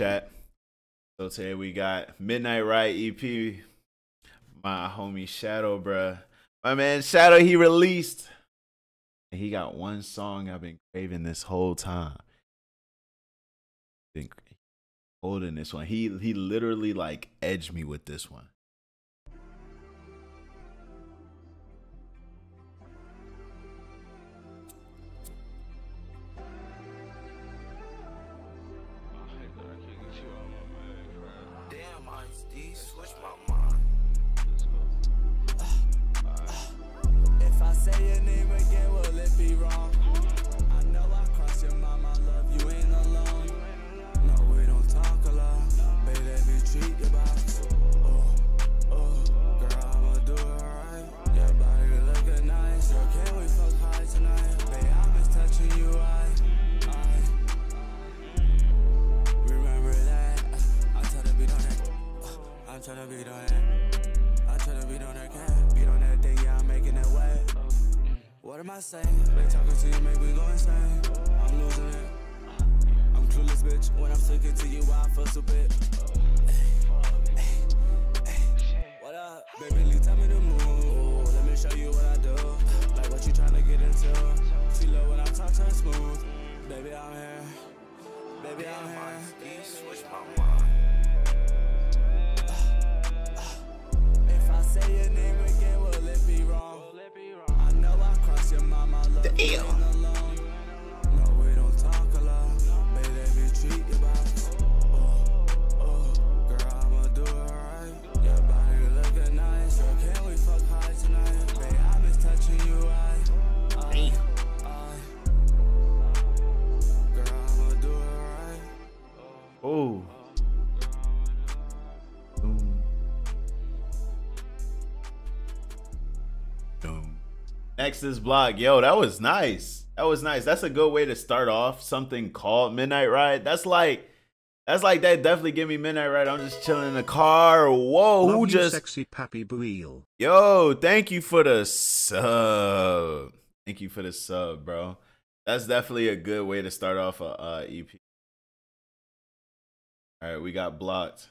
chat. So today we got Midnight Ride EP, my homie Shadow, bruh. My man Shadow, he released. And he got one song I've been craving this whole time. Been holding this one. He he literally like edged me with this one. Baby, I'm here. Baby, I'm here. Switch my mind. Say your name again, will it be wrong? I know I crossed your mama. Damn. Boom. Next is block. Yo, that was nice. That was nice. That's a good way to start off something called Midnight Ride. That's like that's like that definitely give me midnight ride. I'm just chilling in the car. Whoa, Love who just sexy pappy Buil. Yo, thank you for the sub. Thank you for the sub, bro. That's definitely a good way to start off a uh, EP. All right, we got blocked.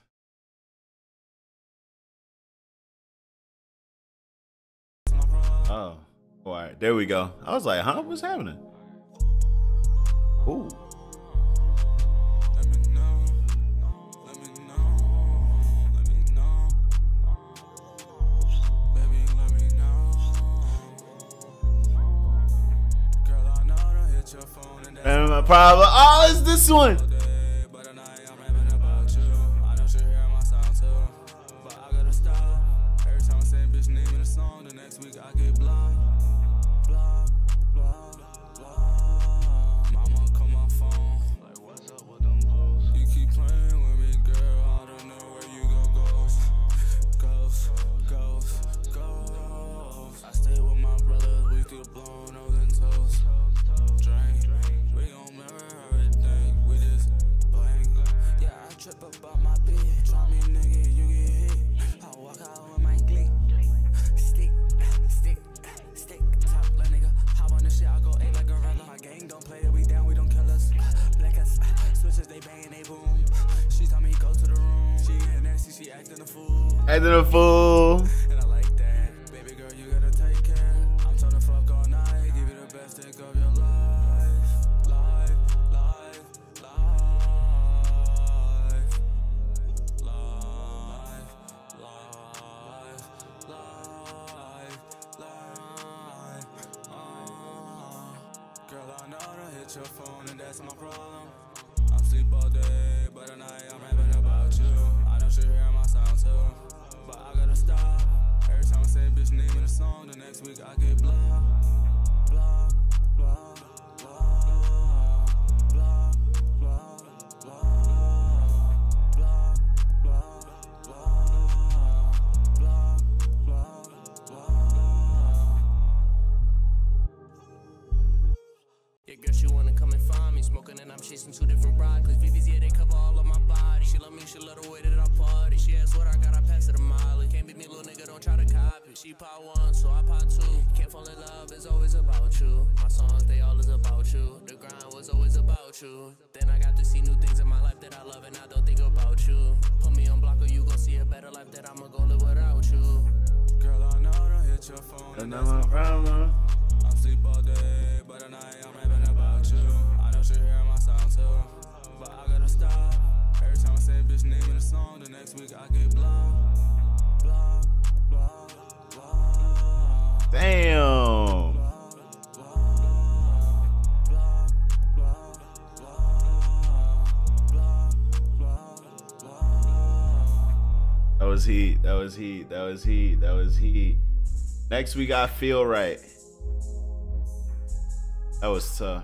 Oh, all right, there we go. I was like, huh, what's happening? Ooh. And my problem, oh, it's this one. at your phone and that's my problem. I sleep all day, but at night I'm rapping about you. I know she hear my sound too, but I gotta stop. Every time I say bitch name in a song, the next week I get blocked, blocked, blocked. she pop one, so I pop two. Can't fall in love, it's always about you. My songs, they all is about you. The grind was always about you. Then I got to see new things in my life that I love and I don't think about you. Put me on block or you gon' see a better life that I'ma go live without you. Girl, I know don't hit your phone. And that's my problem. I sleep all day, but at night I'm rapping about you. I know she hear my sound too, but I gotta stop. Every time I say bitch name in a song, the next week I get Damn. That was heat. That was heat. That was heat. That was heat. Next, we got Feel Right. That was tough.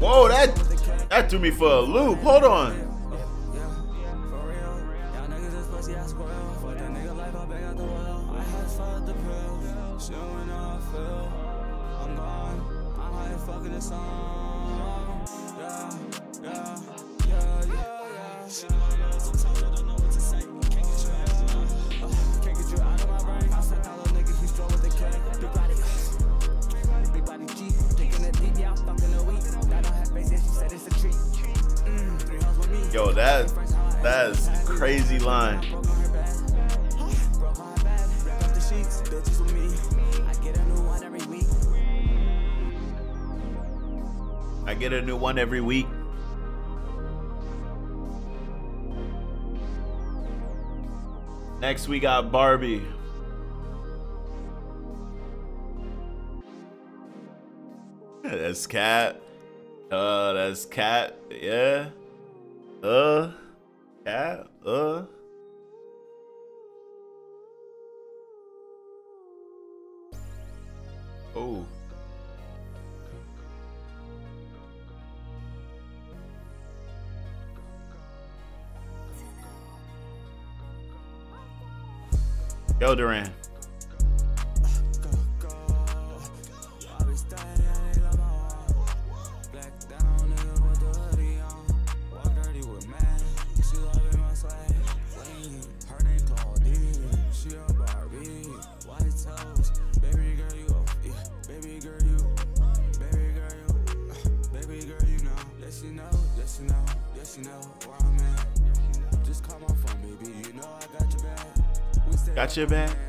Whoa, that that threw me for a loop. Hold on. That is crazy line. I get a new one every week. Next, we got Barbie. that's cat. Uh, that's cat. Yeah. Uh. Yeah. uh. Oh. Yo, Duran. shit, man.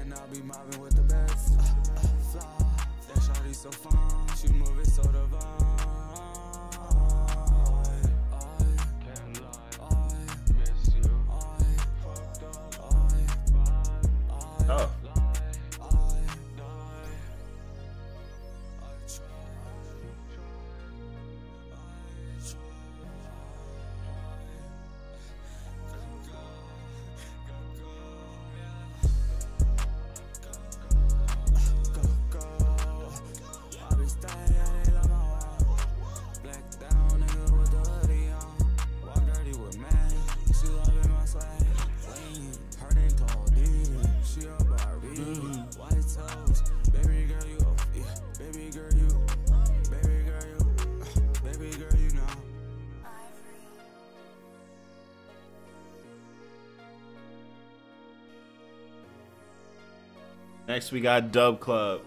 Next we got Dub Club.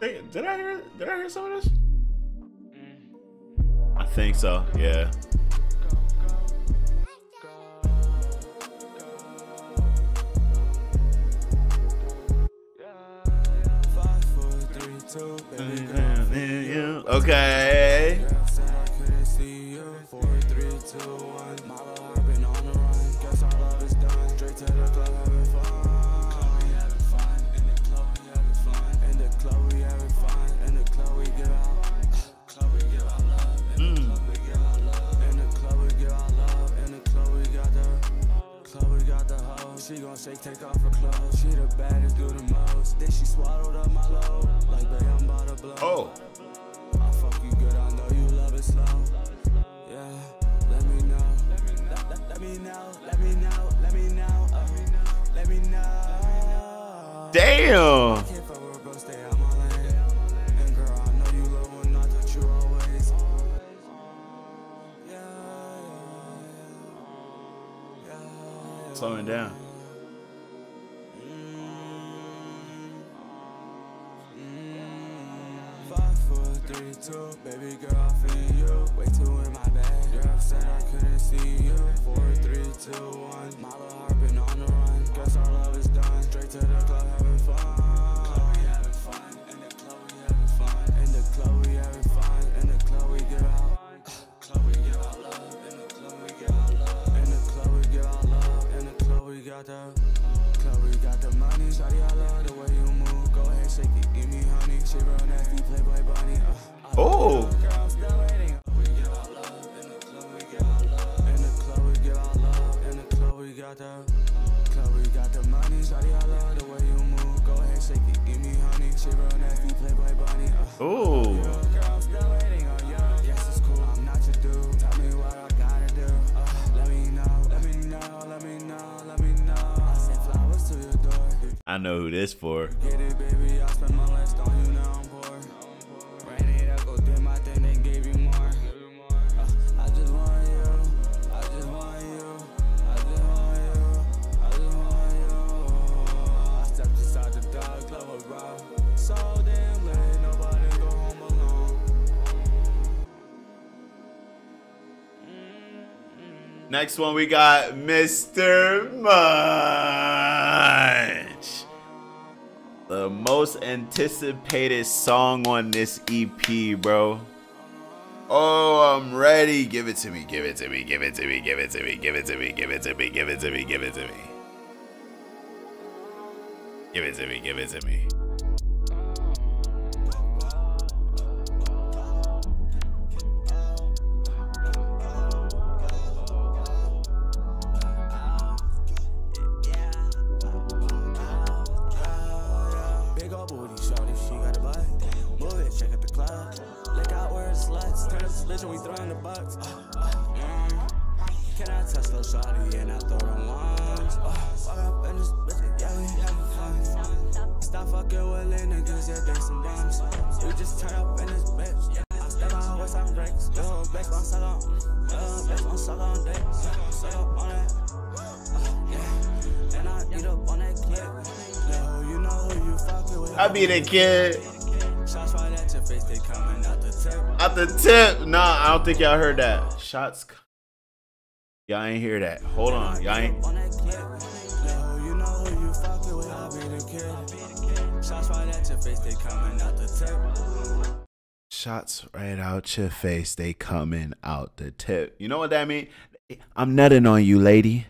Hey, Did I hear? Did I hear some of this? Mm. I think so. Yeah. Five, four, three, two, baby girl. Mm-hmm, okay. Slowing down. Baby girl, you. Way two in my bag. Girl said I couldn't see you. Four, three, two, one. On the run. Guess our love is done. Straight to the. Club, Shawty, I love the way you move. Go ahead, shake it, give me honey. She real know who this for. Get it, baby. I spend my last on you. Now I'm poor. Ran it up, go did my thing, then gave you more. Uh, I just want you. I just want you. I just want you. I just want you. I stepped inside the dark club. So damn late, nobody go home alone. Next one we got Mr. Munch. The most anticipated song on this EP, bro. Oh, I'm ready. Give it to me. Give it to me. Give it to me. Give it to me. Give it to me. Give it to me. Give it to me. Give it to me. Give it to me. Give it to me. And we throwing the bucks. Uh, uh, mm. Can I touch those shorty and I throw them ones? Uh, walk up in this bitch, yeah, we having fun. Stop fucking with little niggas, yeah, they some bums. We just turn up in this bitch, yeah. I step out with some breaks. Yo, bitch, gon' suck on. Yo, bitch, gon' suck on dick. Suck up on that. Uh, yeah. And I eat up on that clip. Yo, you know who you fucking with. I be the kid. Out the tip. Nah, I don't think y'all heard that. Shots. Y'all ain't hear that. Hold on. Y'all ain't. Shots right out your face. They coming out the tip. You know what that mean? I'm nutting on you, lady.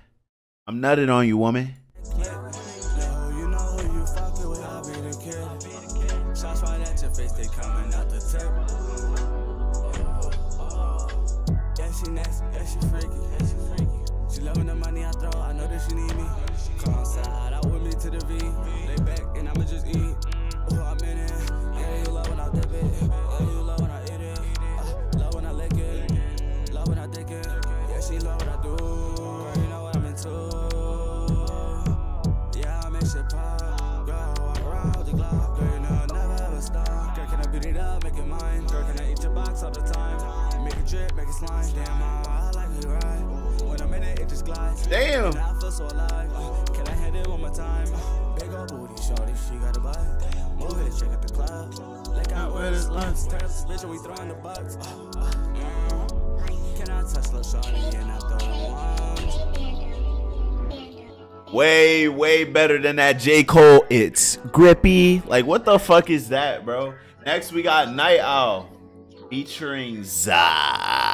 I'm nutting on you, woman. the bit. And we the bucks. Uh, uh. Can I touch little shorty and I throw ones? Way, way better than that J. Cole. It's grippy. Like, what the fuck is that, bro? Next, we got Night Owl featuring Za.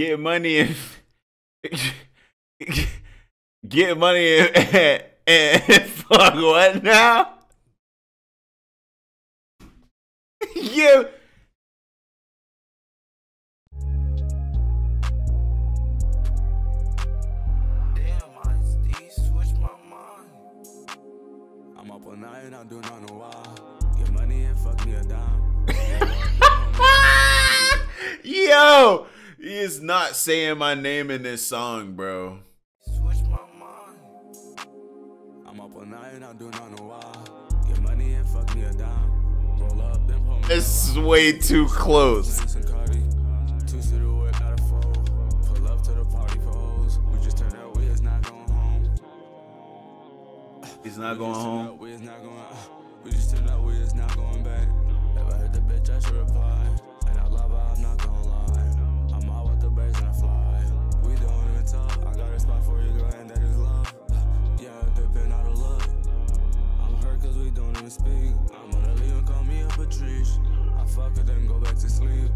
Get money and get money and, and, and fuck what now? yeah. Damn, Ice switch my mind. I'm up all night, I'm doing on the wall. Get money and fuck me a dime. Yo, he is not saying my name in this song, bro. Switch my mind. I'm up all night, I'm doing on the wall. Get money and fuck me a dime. Roll up and pull me This is way too close. Playing some Cardi. Two to the whip, not a fold. Pull up to the party for hoes. We just turned out, we is not going home. He's not going home. We is not going. We just turned out, we is not going back. If I hit the bitch, I should reply. And I love her, I'm not gonna lie. Don't even talk. I got a spot for you, girl, and that is love. Yeah, they've been out of luck. I'm hurt cause we don't even speak. I'm gonna leave and call me a Patrice. I fuck her, then go back to sleep.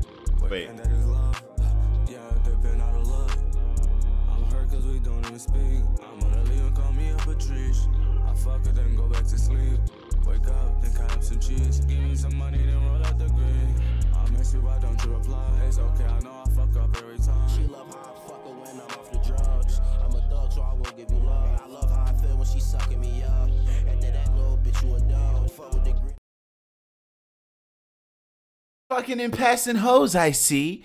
Wait. And that is love. Yeah, they've been out of luck. I'm hurt cause we don't even speak. I'm gonna leave and call me a Patrice. I fuck her, then go back to sleep. Wake up, then cut up some cheese. Give me some money, then roll out the green. I miss you, why don't you reply? It's okay, I know I fuck up every time. She love how Drugs. I'm a thug, so I won't give you love. I love how I feel when sucking me up. After that little bitch, you a dog. Fuck with the green. Fucking in passing hoes, I see.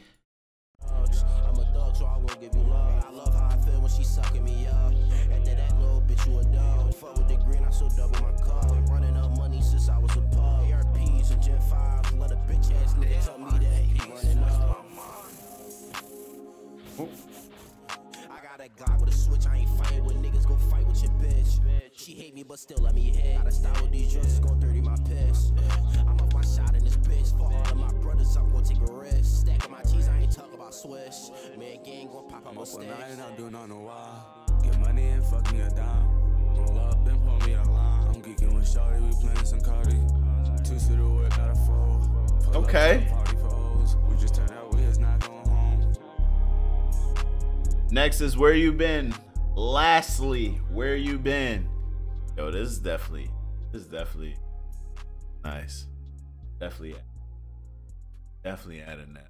She hate me, but still let me hit. Got a style with these drugs. It's gon' dirty my piss. Uh, I'm off my shot in this bitch. For all of my brothers, I'm gon' take a risk. Stacking my cheese. I ain't talk about swish. Man, gang gon' pop up I'm my up all night, sticks. I'm doing on the wall. Get money and fuck me a dime. Roll up and pull me a line. I'm geeking with Shorty, we playing some Cardi. Two to the whip, not a fold. Pull up to Okay. the party for hoes. We just turned out, we is not going home. Next is where you been. Lastly, where you been? Yo, this is definitely, this is definitely nice. Definitely, definitely adding that.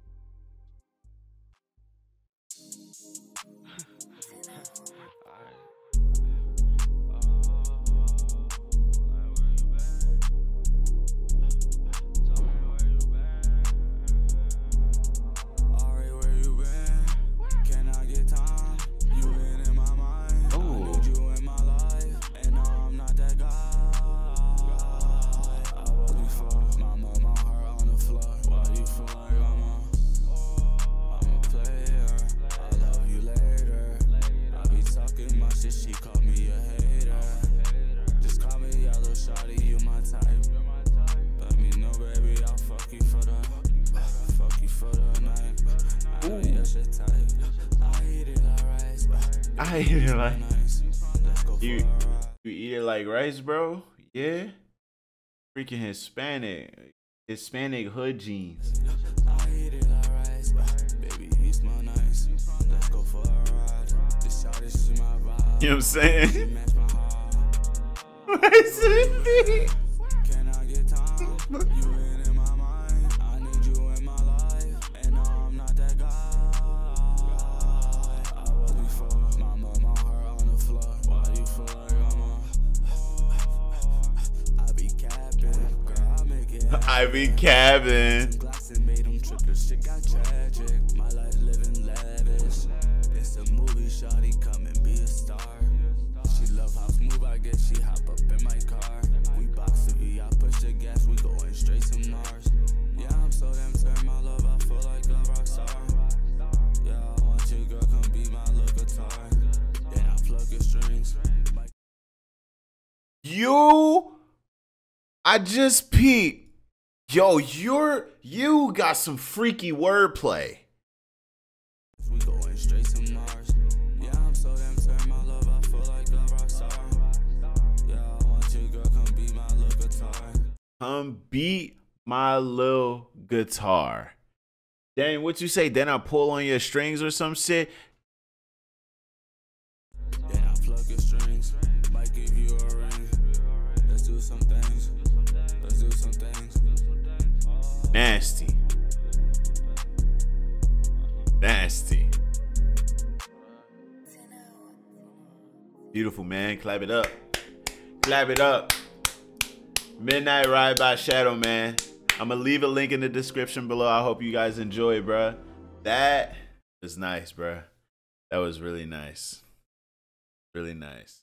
I eat it like you. You eat it like rice, bro? Yeah. Freaking Hispanic, Hispanic hood jeans. It you know what I'm saying? You match Yeah, I you, be my little guitar. Then I plug your strings. My You, I just peeped. Yo, you're you got some freaky wordplay. We going straight to Mars. Yeah, I'm so damn certain my love, I feel like a rock star. Yeah, I want you, girl, come be my little guitar. Come beat my little guitar. Dang, what you say? Then I pull on your strings or some shit. Nasty. Nasty. Beautiful, man. Clap it up. Clap it up. Midnight Ride by Shadow, man. I'm going to leave a link in the description below. I hope you guys enjoy, bruh. That was nice, bruh. That was really nice. Really nice.